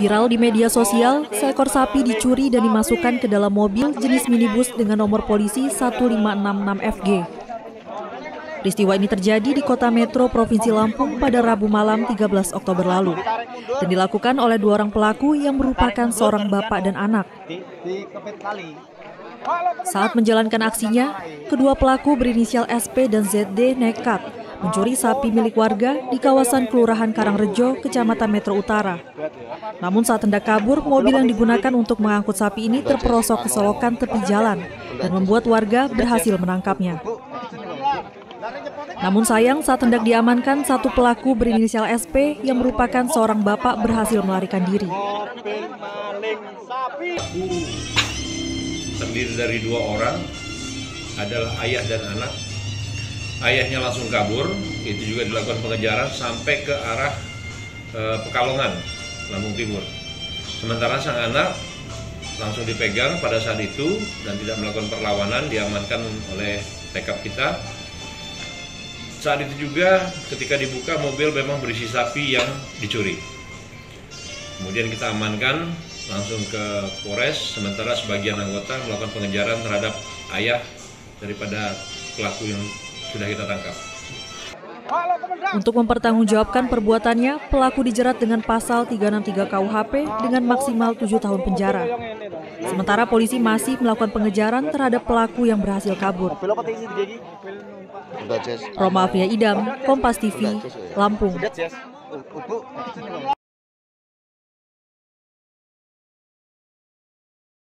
Viral di media sosial, seekor sapi dicuri dan dimasukkan ke dalam mobil jenis minibus dengan nomor polisi 1566FG. Peristiwa ini terjadi di kota metro Provinsi Lampung pada Rabu malam 13 Oktober lalu dan dilakukan oleh dua orang pelaku yang merupakan seorang bapak dan anak. Saat menjalankan aksinya, kedua pelaku berinisial SP dan ZD nekat mencuri sapi milik warga di kawasan Kelurahan Karangrejo, Kecamatan Metro Utara. Namun saat hendak kabur, mobil yang digunakan untuk mengangkut sapi ini terperosok ke solokan tepi jalan dan membuat warga berhasil menangkapnya. Namun sayang saat hendak diamankan, satu pelaku berinisial SP yang merupakan seorang bapak berhasil melarikan diri. terdiri dari dua orang adalah ayah dan anak. Ayahnya langsung kabur, itu juga dilakukan pengejaran sampai ke arah e, Pekalongan, Lampung Timur. Sementara sang anak langsung dipegang pada saat itu dan tidak melakukan perlawanan, diamankan oleh tekap kita. Saat itu juga ketika dibuka mobil memang berisi sapi yang dicuri. Kemudian kita amankan langsung ke Polres, sementara sebagian anggota melakukan pengejaran terhadap ayah daripada pelaku yang sudah kita tangkap. Untuk mempertanggungjawabkan perbuatannya, pelaku dijerat dengan pasal 363 KUHP dengan maksimal 7 tahun penjara. Sementara polisi masih melakukan pengejaran terhadap pelaku yang berhasil kabur. Roma Afia Idam, Kompas TV, Lampung.